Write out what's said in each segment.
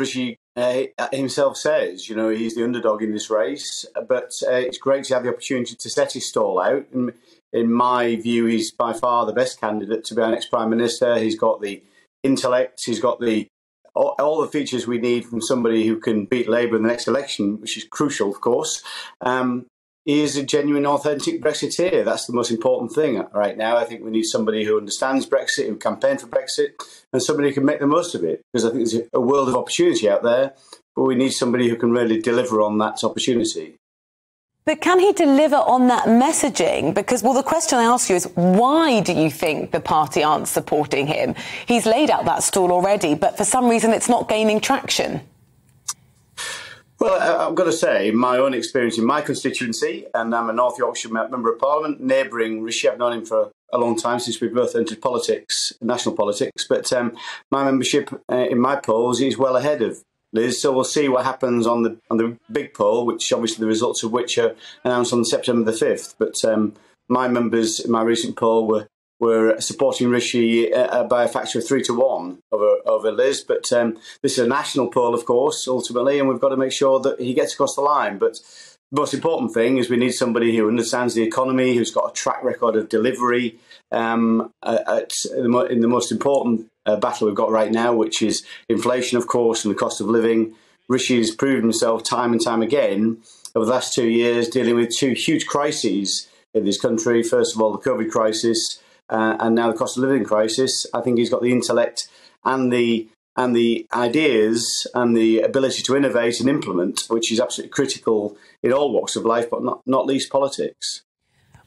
Rishi uh, himself says, you know, he's the underdog in this race, but uh, it's great to have the opportunity to set his stall out. In, in my view, he's by far the best candidate to be our next prime minister. He's got the intellect, he's got the all, all, the features we need from somebody who can beat Labour in the next election, which is crucial, of course. Um, he is a genuine, authentic Brexiteer. That's the most important thing right now. I think we need somebody who understands Brexit, who campaigned for Brexit, and somebody who can make the most of it. Because I think there's a world of opportunity out there, but we need somebody who can really deliver on that opportunity. But can he deliver on that messaging? Because, well, the question I ask you is why do you think the party aren't supporting him? He's laid out that stall already, but for some reason it's not gaining traction. Well, I've got to say, my own experience in my constituency, and I'm a North Yorkshire Member of Parliament, neighbouring Rishi. I've known him for a long time since we both entered politics, national politics. But um, my membership uh, in my polls is well ahead of Liz. So we'll see what happens on the on the big poll, which obviously the results of which are announced on September the fifth. But um, my members in my recent poll were were supporting Rishi uh, by a factor of three to one over over Liz. But um, this is a national poll, of course, ultimately, and we've got to make sure that he gets across the line. But the most important thing is we need somebody who understands the economy, who's got a track record of delivery um, at, in the most important uh, battle we've got right now, which is inflation, of course, and the cost of living. Rishi has proven himself time and time again over the last two years, dealing with two huge crises in this country. First of all, the COVID crisis, uh, and now the cost of living crisis. I think he's got the intellect and the and the ideas and the ability to innovate and implement, which is absolutely critical in all walks of life, but not, not least politics.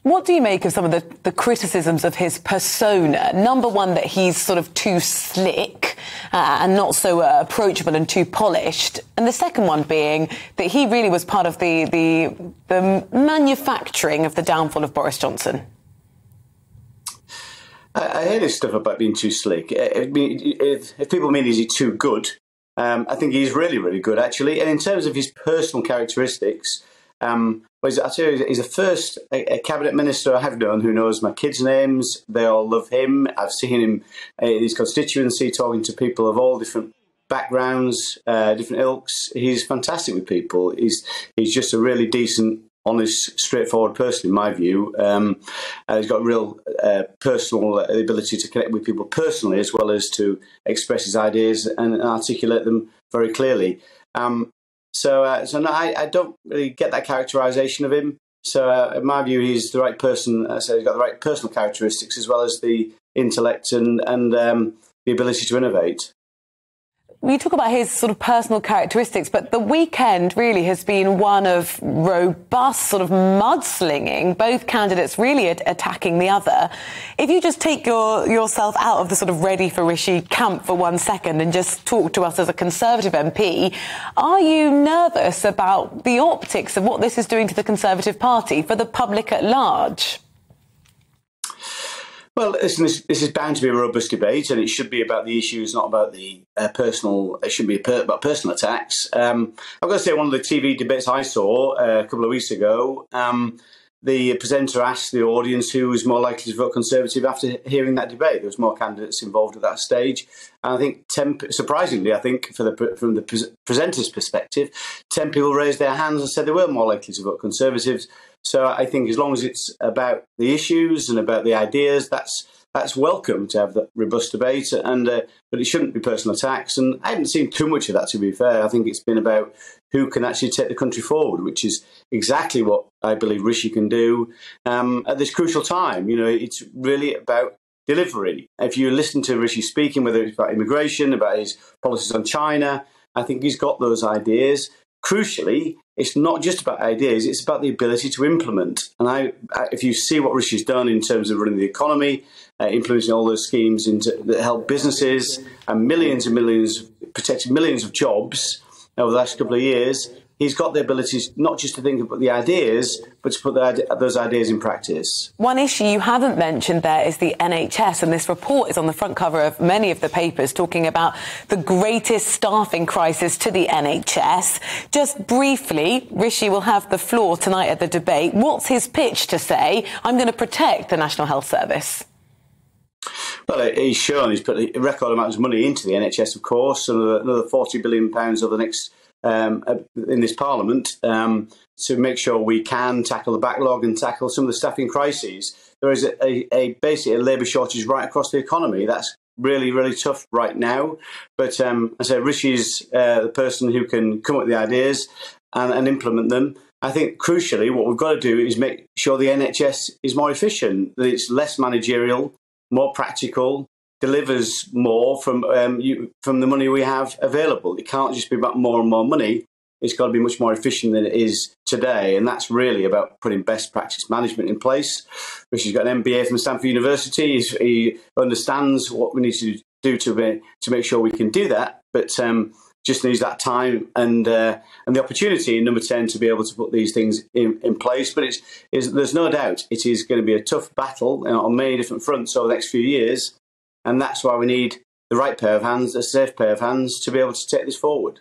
What do you make of some of the, the criticisms of his persona? Number one, that he's sort of too slick uh, and not so uh, approachable and too polished. And the second one being that he really was part of the, the, the manufacturing of the downfall of Boris Johnson. I, hear this stuff about being too slick. If, if people mean is he too good, um, I think he's really, really good actually. And in terms of his personal characteristics, um, well, I tell you, he's the first a, a, cabinet minister I have known who knows my kids' names. They all love him. I've seen him in his constituency talking to people of all different backgrounds, uh, different ilks. He's fantastic with people. He's he's just a really decent honest, straightforward person, in my view. Um, he's got real uh, personal ability to connect with people personally, as well as to express his ideas and articulate them very clearly. Um, so, uh, so no, I, I, don't really get that characterization of him. So, uh, in my view, he's the right person. So he's got the right personal characteristics as well as the intellect and and um, the ability to innovate we talk about his sort of personal characteristics, but the weekend really has been one of robust sort of mudslinging, both candidates really attacking the other. If you just take your, yourself out of the sort of ready for Rishi camp for one second and just talk to us as a Conservative MP, are you nervous about the optics of what this is doing to the Conservative Party for the public at large? Well, listen, this, this, is bound to be a robust debate, and it should be about the issues, not about the uh, personal. It should be per, about personal attacks. Um, I've got to say, one of the TV debates I saw uh, a couple of weeks ago, um, the presenter asked the audience who was more likely to vote Conservative after hearing that debate. There was more candidates involved at that stage, and I think ten, surprisingly, I think for the from the pre- presenter's perspective, ten people raised their hands and said they were more likely to vote Conservatives. So I think as long as it's about the issues and about the ideas, that's that's welcome to have that robust debate. And uh, but it shouldn't be personal attacks. And I haven't seen too much of that. To be fair, I think it's been about who can actually take the country forward, which is exactly what I believe Rishi can do um, at this crucial time. You know, it's really about delivery. If you listen to Rishi speaking, whether it's about immigration, about his policies on China, I think he's got those ideas. Crucially, it's not just about ideas, it's about the ability to implement. And I, if you see what Rishi's done in terms of running the economy, uh, implementing all those schemes into, that help businesses and millions and millions, protecting millions of jobs over the last couple of years, he's got the abilities not just to think about the ideas, but to put the, those ideas in practice. One issue you haven't mentioned there is the NHS, and this report is on the front cover of many of the papers talking about the greatest staffing crisis to the NHS. Just briefly, Rishi will have the floor tonight at the debate. What's his pitch to say? I'm going to protect the National Health Service. Well, he's shown he's put a record amount of money into the NHS, of course, another, another forty billion pounds over the next um, in this Parliament um, to make sure we can tackle the backlog and tackle some of the staffing crises. There is a, a, a basically a labour shortage right across the economy. That's really, really tough right now. But um, I say Rishi's uh, the person who can come up with the ideas and, and implement them. I think crucially, what we've got to do is make sure the NHS is more efficient, that it's less managerial, more practical, delivers more from um, you, from the money we have available. It can't just be about more and more money. It's got to be much more efficient than it is today, and that's really about putting best practice management in place. Rishi's got an MBA from Stanford University. he understands what we need to do to be, to make sure we can do that, but um, just needs that time and uh, and the opportunity in number ten to be able to put these things in, in place. But it's, there's no doubt it is going to be a tough battle on many different fronts over the next few years. And that's why we need the right pair of hands, a safe pair of hands to be able to take this forward.